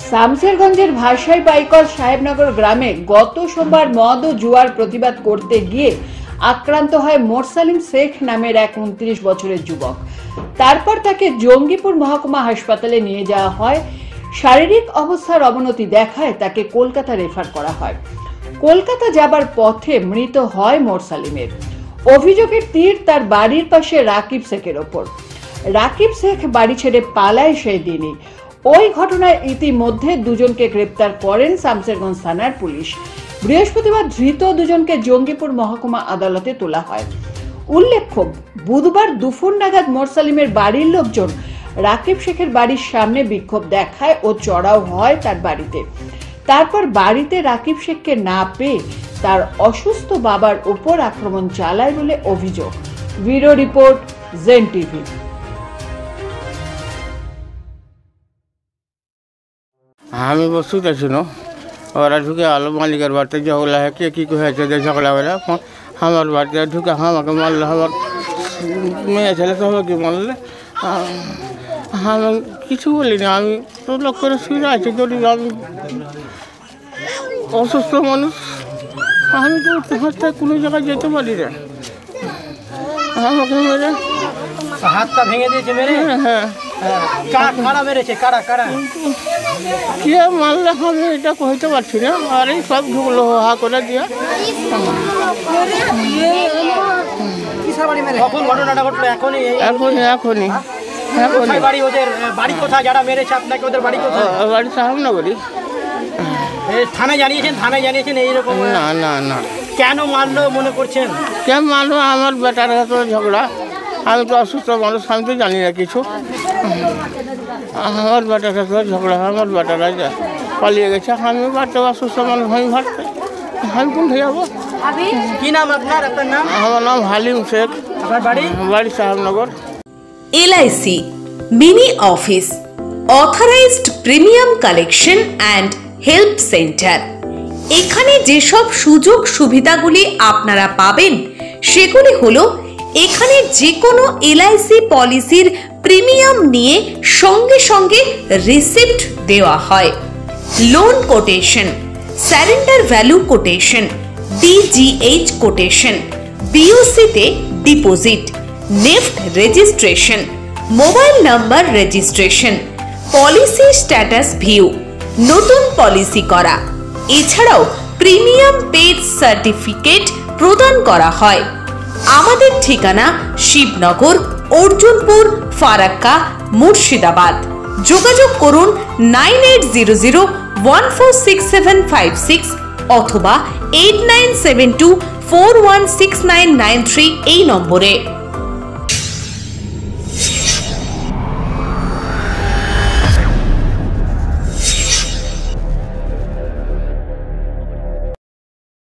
শামসেরগঞ্জের ভাষাই সাহেবনগর গ্রামে গত সোমবার মদ ও জুয়ার প্রতিবাদ করতে গিয়ে আক্রান্ত হয় মোরসালিম শেখ নামের এক উনত্রিশ বছরের যুবক। তারপর তাকে জঙ্গিপুর মহকুমা হাসপাতালে নিয়ে যাওয়া হয়। শারীরিক অবস্থার অবনতি দেখায় তাকে কলকাতা রেফার করা হয়। কলকাতা যাবার পথে মৃত হয় মোরসালিমের। অভিযোগের তীর তার বাড়ির পাশে রাকিব শেখের ওপর। রাকিব শেখ বাড়ি ছেড়ে পালায় সেই দিনই। ওই ঘটনায় ইতিমধ্যে দুজনকে গ্রেপ্তার করেন শামসেরগঞ্জ থানার পুলিশ। বৃহস্পতিবার ধৃত দুজনকে জঙ্গিপুর মহকুমা আদালতে তোলা হয়। উল্লেখ্য, বুধবার দুপুর নাগাদ মোরসালিমের বাড়ির লোকজন রাকিব শেখের বাড়ির সামনে বিক্ষোভ দেখায় ও চড়াও হয় তার বাড়িতে। তারপর বাড়িতে রাকিব শেখকে না পেয়ে তার অসুস্থ বাবার উপর আক্রমণ চালায় বলে অভিযোগ। ব্যুরো রিপোর্ট জেন টিভি। আমি বসে ছিল ওরা ঢুকে আলো মালিকের বাড়িতে ঝগড়া কে কী হয়েছে যে ঝগড়া হলে? আমার বাড়িতে ঢুকে আমাকে মারলে আমার মেয়ে ছেলে সবাইকে মারলে। আহ, আমি কিছু বলিনি আমি তো লোক করে শুয়ে আছি গরিব আমি অসুস্থ মানুষ আমি তো উঠতে কোনো জায়গায় যেতে পারি না। আমাকে মেরে হাতটা ভেঙে দিয়েছে মেরে? হ্যাঁ কারা কারা মেরেছে? কারা কারা? কে মারলে আমি এটা কইতে পারছি না। আর এই সব ঢুকলো হা করে দিয়ে। কখন ঘটনাটা ঘটলো? এখনই? এখনই এখনই কোথায় বাড়ি? ওদের বাড়ি কোথায়? যারা মেরেছে আপনাকে ওদের বাড়ি কোথায়? বাড়ি থানায় জানিয়েছেন? থানায় জানিয়েছেন এইরকম? না না না। কেন মারলো মনে করছেন? কে মারলো? আমার বেটার ঝগড়া। আমি তো অসুস্থ মানুষ আমি তো জানি না কিছু। আমার বেটার সাথে ঝগড়া হয়, আমার বেটারা যা। পালিয়ে গেছে আমি বাড়িতে অসুস্থ মানুষ আমি ভাবতে আমি কোনটা যাব? কি নাম আপনার? আপনার নাম? আমার নাম হালিম শেখ। বাড়ি? বাড়ি Sahebnagar. LIC mini office authorised premium collection and help centre. এখানে যেসব সুযোগ সুবিধাগুলি আপনারা পাবেন সেগুলি হলো এখানে যে কোনো এলআইসি পলিসির প্রিমিয়াম নিয়ে সঙ্গে সঙ্গে রিসিপ্ট দেওয়া হয়। Loan quotation, surrender value quotation, DGH quotation বিওসিতে deposit, NEFT registration, mobile number registration, policy status view, নতুন পলিসি করা। এছাড়াও প্রিমিয়াম পেড সার্টিফিকেট প্রদান করা হয়। আমাদের ঠিকানা শিবনগর, অর্জুনপুর, ফারাক্কা, মুর্শিদাবাদ। যোগাযোগ করুন nine eight zero zero one four six seven five six অথবা eight nine seven two four one six nine nine three এই নম্বরে।